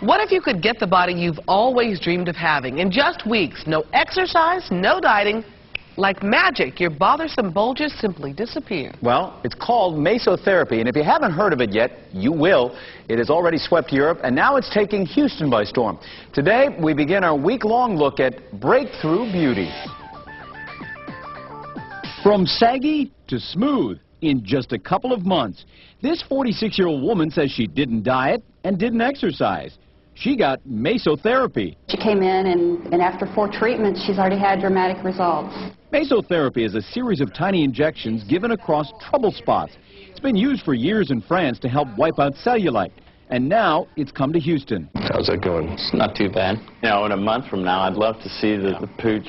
What if you could get the body you've always dreamed of having in just weeks? No exercise, no dieting. Like magic, your bothersome bulges simply disappear. Well, it's called mesotherapy, and if you haven't heard of it yet, you will. It has already swept Europe, and now it's taking Houston by storm. Today, we begin our week-long look at breakthrough beauty. From saggy to smooth in just a couple of months, this 46-year-old woman says she didn't diet and didn't exercise. She got mesotherapy. She came in, and, and after four treatments, she's already had dramatic results. Mesotherapy is a series of tiny injections given across trouble spots. It's been used for years in France to help wipe out cellulite. And now it's come to Houston. How's that going? It's not too bad. You know, in a month from now, I'd love to see the, the pooch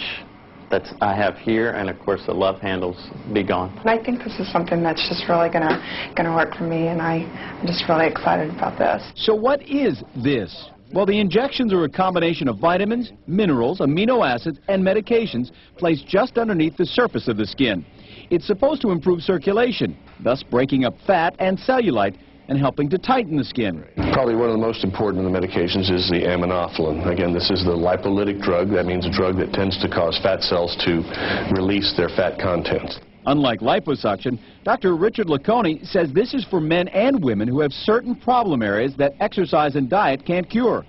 that I have here, and of course the love handles be gone. I think this is something that's just really gonna gonna work for me, and I, I'm just really excited about this. So what is this? Well, the injections are a combination of vitamins, minerals, amino acids, and medications placed just underneath the surface of the skin. It's supposed to improve circulation, thus breaking up fat and cellulite and helping to tighten the skin. Probably one of the most important of the medications is the aminophylline. Again, this is the lipolytic drug. That means a drug that tends to cause fat cells to release their fat contents. Unlike liposuction, Dr. Richard Leconey says this is for men and women who have certain problem areas that exercise and diet can't cure.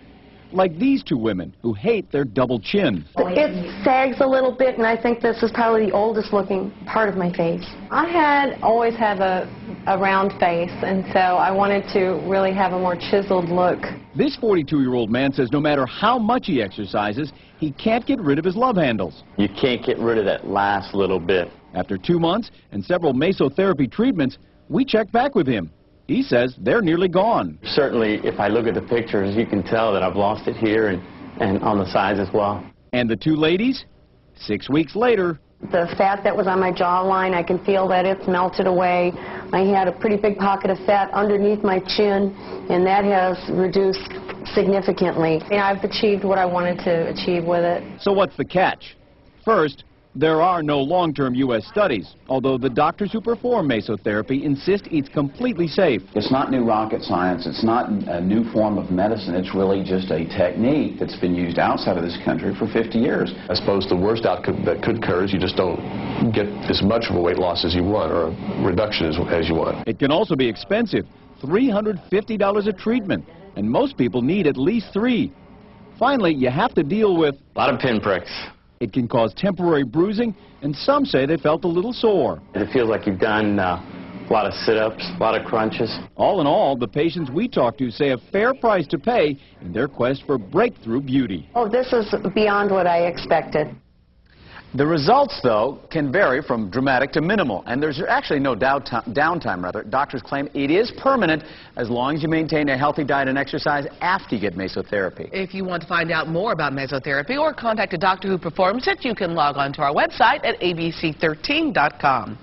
Like these two women who hate their double chin. It sags a little bit, and I think this is probably the oldest looking part of my face. I had always have a, a round face, and so I wanted to really have a more chiseled look. This 42-year-old man says no matter how much he exercises, he can't get rid of his love handles. You can't get rid of that last little bit. After two months and several mesotherapy treatments, we checked back with him. He says they're nearly gone. Certainly, if I look at the pictures, you can tell that I've lost it here and, and on the sides as well. And the two ladies, six weeks later, The fat that was on my jawline, I can feel that it's melted away. I had a pretty big pocket of fat underneath my chin, and that has reduced significantly. You know, I've achieved what I wanted to achieve with it. So what's the catch? First, there are no long-term U.S. studies, although the doctors who perform mesotherapy insist it's completely safe. It's not new rocket science. It's not a new form of medicine. It's really just a technique that's been used outside of this country for 50 years. I suppose the worst outcome that could occur is you just don't get as much of a weight loss as you want or a reduction as, as you want. It can also be expensive, $350 a treatment, and most people need at least three. Finally, you have to deal with A lot of pinpricks. It can cause temporary bruising, and some say they felt a little sore. It feels like you've done uh, a lot of sit-ups, a lot of crunches. All in all, the patients we talk to say a fair price to pay in their quest for breakthrough beauty. Oh, this is beyond what I expected. The results, though, can vary from dramatic to minimal, and there's actually no downtime, downtime, rather. Doctors claim it is permanent as long as you maintain a healthy diet and exercise after you get mesotherapy. If you want to find out more about mesotherapy or contact a doctor who performs it, you can log on to our website at abc13.com.